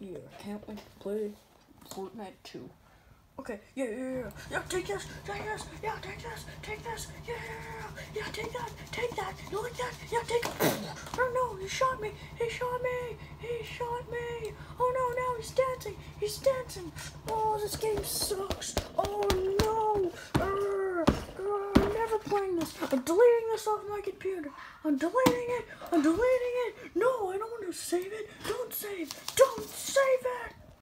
Yeah, can't wait to play Fortnite 2. Okay, yeah, yeah, yeah, yeah, take this, take this, yeah, take this, take this, yeah, yeah, yeah, yeah, take that, take that, you like that, yeah, take it. Oh no, he shot me, he shot me, he shot me. Oh no, now he's dancing, he's dancing. Oh, this game sucks. Oh no, Urgh, Urgh, I'm never playing this. I'm deleting this off my computer. I'm deleting it, I'm deleting it. No, I don't want to save it. Save, don't save it.